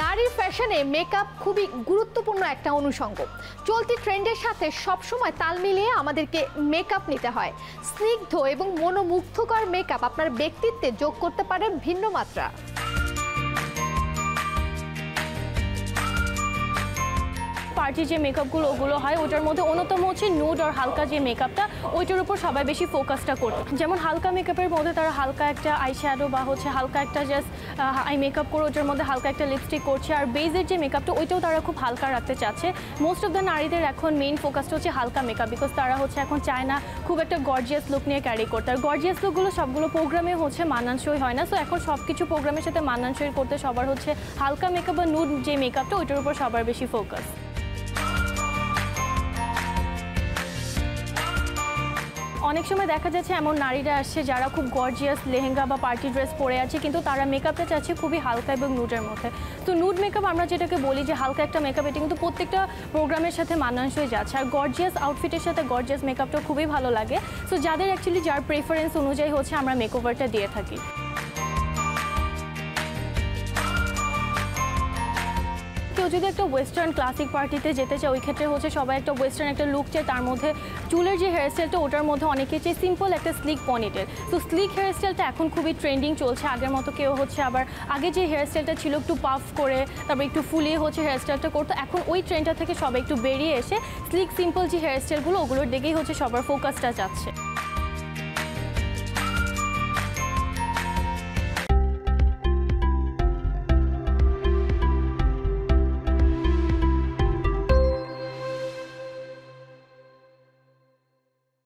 নারী ফ্যাশনে মেকআপ খুবই গুরুত্বপূর্ণ একটা অনুষঙ্গ। চলতি ট্রেন্ডের সাথে সবসময় তাল মিলিয়ে আমাদেরকে মেকআপ নিতে হয়। স্নিগ্ধ এবং মনোমুগ্ধকর মেকআপ আপনার ব্যক্তিত্বে যোগ করতে পারে ভিন্ন মাত্রা। পার্টি যে মেকআপগুলো ওগুলো হয়, ওটার মধ্যে অন্যতম হচ্ছে নুড আর হালকা যে মেকআপটা ওইটার উপর সবাই বেশি ফোকাসটা করতো যেমন হালকা মেকআপের মধ্যে তারা হালকা একটা আই শ্যাডো বা হচ্ছে হালকা একটা জাস্ট আই মেকআপ করে ওটার মধ্যে হালকা একটা লিপস্টিক করছে। আর বেজের যে মেকআপটা ওইটাও তারা খুব হালকা রাখতে চাচ্ছে। মোস্ট অফ দ্য নারীদের এখন মেইন ফোকাসটা হচ্ছে হালকা মেকআপ বিকজ তারা হচ্ছে এখন চায় না খুব একটা গর্জিয়াস লুক নিয়ে ক্যারি করতে। আর গর্জিয়াস লুকগুলো সবগুলো প্রোগ্রামে হচ্ছে মানানসই হয় না। সো এখন সব কিছু প্রোগ্রামের সাথে মানানসই করতে সবার হচ্ছে হালকা মেকআপ বা নুড যে মেকআপটা ওইটার উপর সবার বেশি ফোকাস অনেক সময় দেখা যাচ্ছে এমন নারীরা আসছে যারা খুব গর্জিয়াস লেহেঙ্গা বা পার্টি ড্রেস পরে আছে, কিন্তু তারা মেকআপটা চাচ্ছে খুবই হালকা এবং নুডের মধ্যে। তো নুড মেকআপ আমরা যেটাকে বলি যে হালকা একটা মেকআপ এটা কিন্তু প্রত্যেকটা প্রোগ্রামের সাথে মানানসই যাচ্ছে। আর গর্জিয়াস আউটফিটের সাথে গর্জিয়াস মেকআপটা খুবই ভালো লাগে। সো যাদের অ্যাকচুয়ালি যার প্রেফারেন্স অনুযায়ী হচ্ছে আমরা মেকওভারটা দিয়ে থাকি। কেউ যদি একটা ওয়েস্টার্ন ক্লাসিক পার্টিতে যেতে চায়, ওই ক্ষেত্রে হচ্ছে সবাই একটা ওয়েস্টার্ন একটা লুক চায়, তার মধ্যে চুলের যে হেয়ারস্টাইলটা ওটার মধ্যে অনেকে চাই সিম্পল একটা স্লিক পনিটের তো স্লিক হেয়ারস্টাইলটা এখন খুবই ট্রেন্ডিং চলছে। আগের মতো কেউ হচ্ছে আবার, আগে যে হেয়ারস্টাইলটা ছিল একটু পাফ করে, তারপর একটু ফুলিয়ে হচ্ছে হেয়ারস্টাইলটা করতো, এখন ওই ট্রেন্ডটা থেকে সবাই একটু বেরিয়ে এসে স্লিক সিম্পল যে হেয়ারস্টাইলগুলো ওগুলোর দিকেই হচ্ছে সবার ফোকাসটা যাচ্ছে।